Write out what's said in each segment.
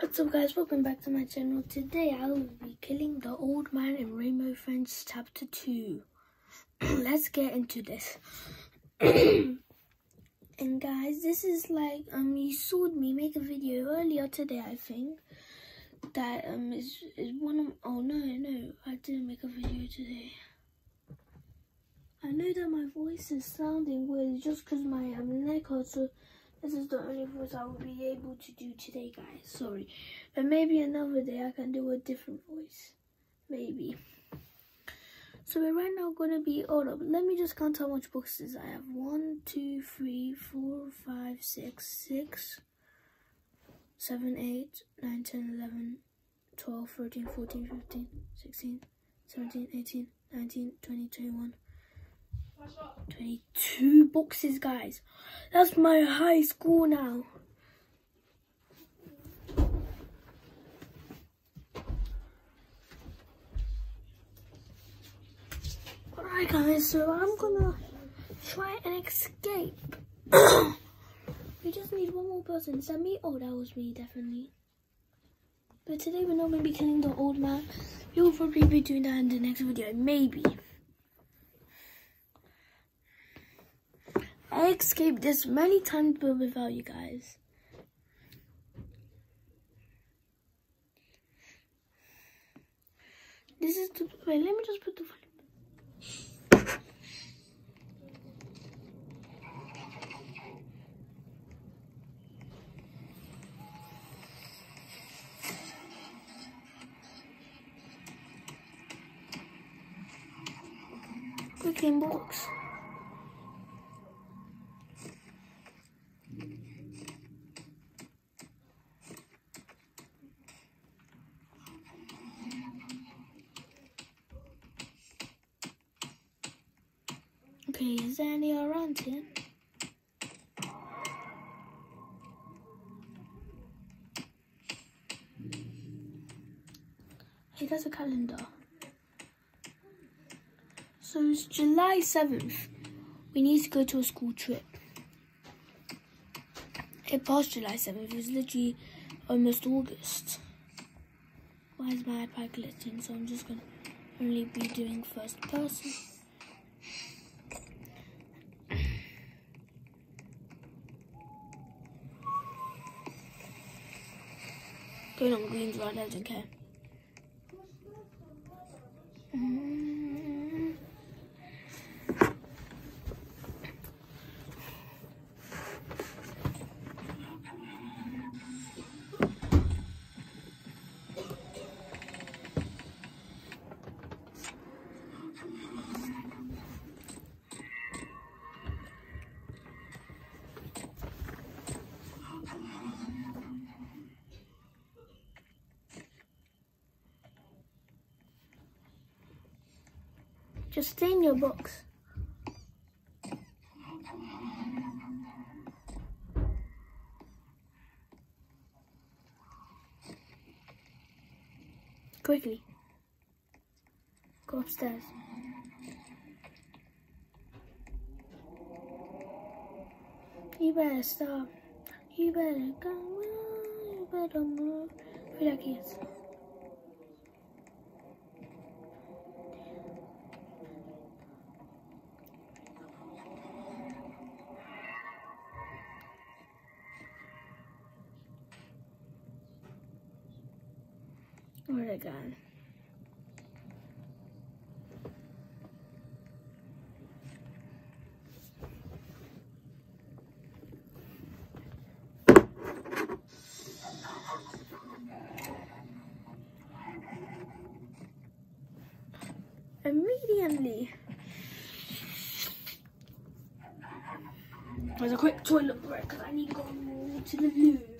What's up guys, welcome back to my channel. Today I will be killing the old man in Rainbow Friends chapter 2. Let's get into this. and guys, this is like, um, you saw me make a video earlier today, I think. That um is, is one of, oh no, no, I didn't make a video today. I know that my voice is sounding weird just because my um, neck hurts, so this is the only voice I will be able to do today, guys. Sorry. But maybe another day I can do a different voice. Maybe. So we're right now going to be... Hold up. Let me just count how much boxes I have. 1, 2, 3, 4, 5, 6, 6, 7, 8, 9, 10, 11, 12, 13, 14, 15, 16, 17, 18, 19, 20, 21... 22 boxes, guys. That's my high score now. Alright, guys, so I'm gonna try and escape. we just need one more person. Is that me? Oh, that was me, definitely. But today we're not going to be killing the old man. You'll probably be doing that in the next video, maybe. I escaped this many times but without you guys. This is the wait, let me just put the Quick box. Okay, is there any around here? Hey, there's a calendar. So it's July 7th. We need to go to a school trip. It passed July 7th. It's literally almost August. Why is my iPad glitching? So I'm just going to only be doing first person. Going on greens right now, don't care. Just stay in your box. Quickly. Go upstairs. You better stop. You better go. You better move. Feel like kids. Where'd it gone? Immediately. There's a quick toilet break because I need to go to the loo.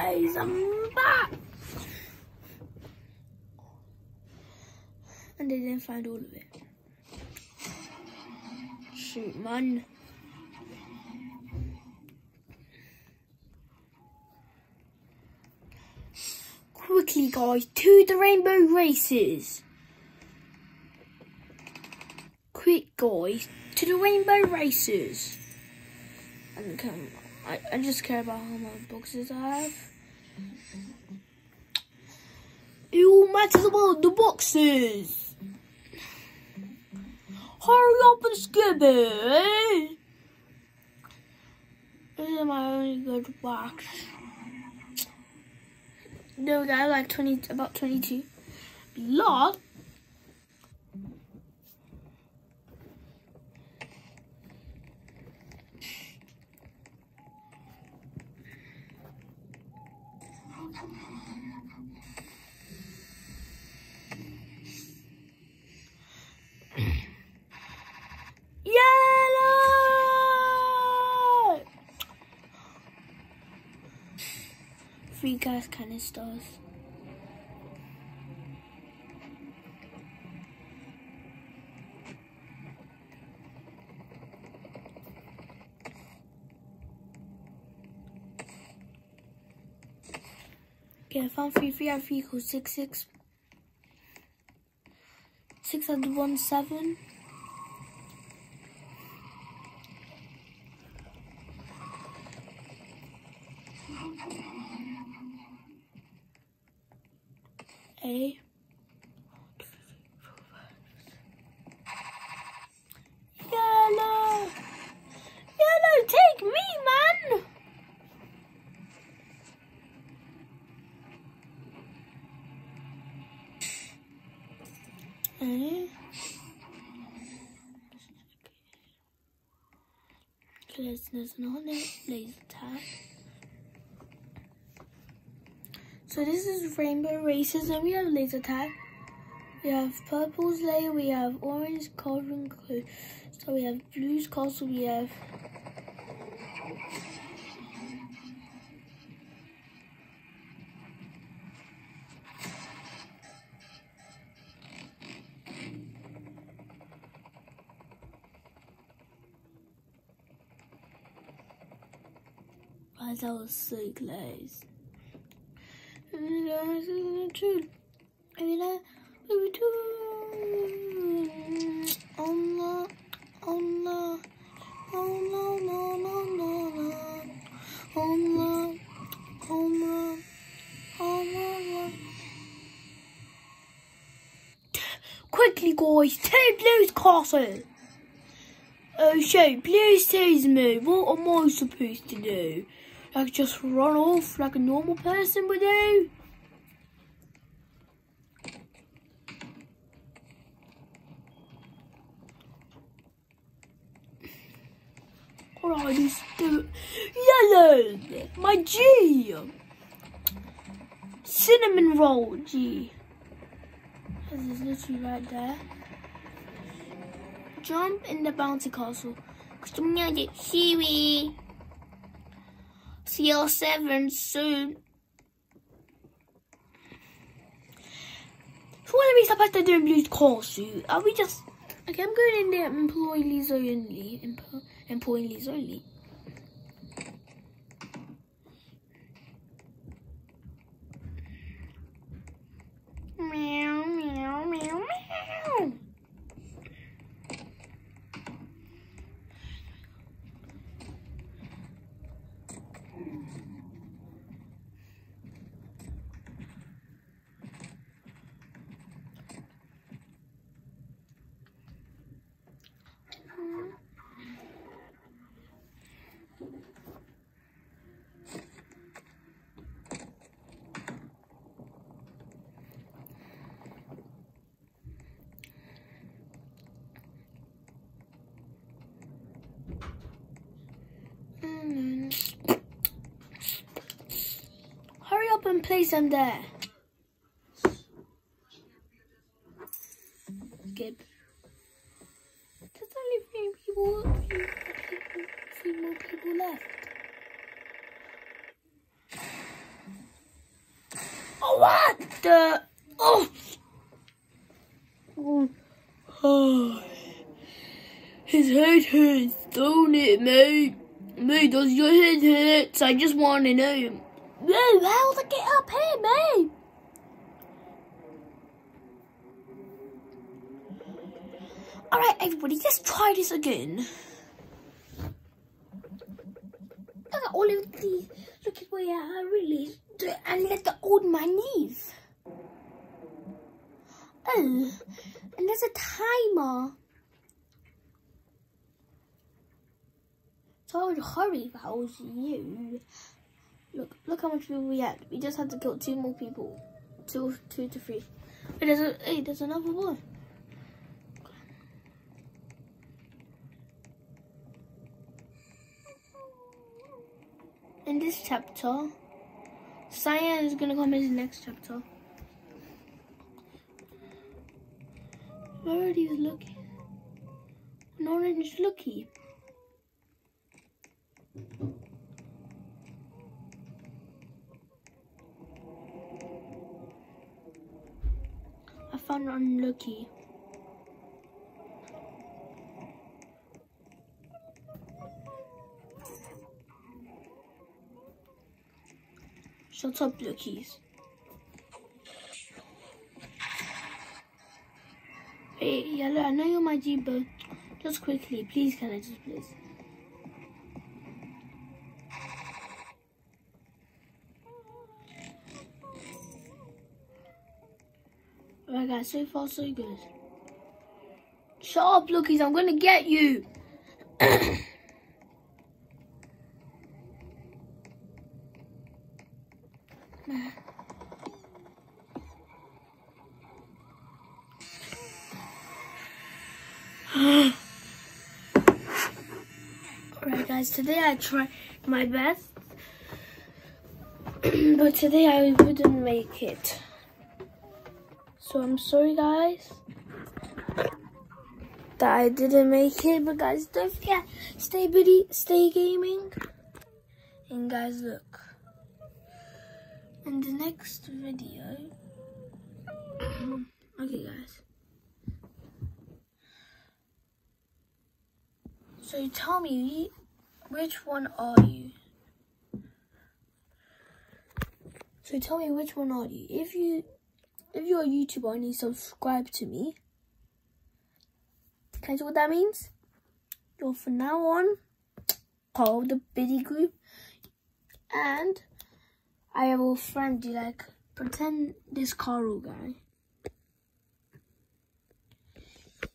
Guys, I'm back. And they didn't find all eh. of it. Shoot, man. Quickly, guys, to the rainbow races. Quick, guys, to the rainbow races. I, I just care about how many boxes I have. It all matters about the boxes. Hurry up and skip it. This is my only good box. No, I like 20, about 22. Lot. Yellow! Three gas canisters. Okay, I found three, three, and three equals six, six. Six and one, seven. A. Yellow! Yellow, take me, man! A. Tag. So this is rainbow races and we have laser tag. We have purple's layer, we have orange cauldron clue. So we have blue's castle, we have that was so close. Quickly, guys, take Blue's castle. Oh shit, please tase me. What am I supposed to do? Like just run off like a normal person would do? Alright, let's Yellow! My G! Cinnamon roll, G. This is literally right there. Jump in the bouncy castle. Get Huey. CL7 soon. So what are we supposed to do in Blue's castle? Are we just... Okay, I'm going in there employees only. Empo employees only. Meow, meow, meow, meow. Hurry up and place them there. Skip. There's only three people, three, people, more people left. Oh, chapter. Oh. oh. His head hurts, don't it, mate? Mate, does your head hurt? I just want to know. No, how to get up here, mate? Alright, everybody, let's try this again. Look at all of these. Look at where I really and let the old man leave. Oh, and there's a timer. So I would hurry if I was you. Look, look how much people we had. We just had to kill two more people. Two, two to three. Hey, there's a, hey, there's another boy. In this chapter, Cyan is gonna come in the next chapter. Where are these Lucky? An orange Lucky. I found unlucky. Shut up, Lookies. Hey, Yellow, I know you're my G, but just quickly, please, can I just please? Alright guys, so far so good. Shut up, Lookies, I'm gonna get you. Alright guys, today I tried my best. but today I wouldn't make it. So I'm sorry guys that I didn't make it. But guys, don't forget, stay busy, stay gaming. And guys, look. In the next video, okay guys. So tell me, which one are you? So tell me which one are you? If you if you're a YouTuber and you subscribe to me, can you see what that means? You're from now on part of the Biddy group and I will friend you like pretend this Carl guy.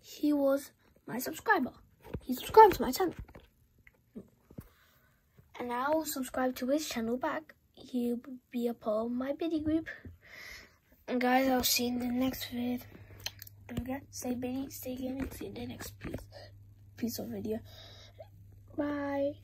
He was my subscriber he subscribed to my channel. And I'll subscribe to his channel back. He'll be a part of my biddy group. Guys, I'll see you in the next video. Don't forget, stay biddy, stay gaming. See you in the next piece, piece of video. Bye.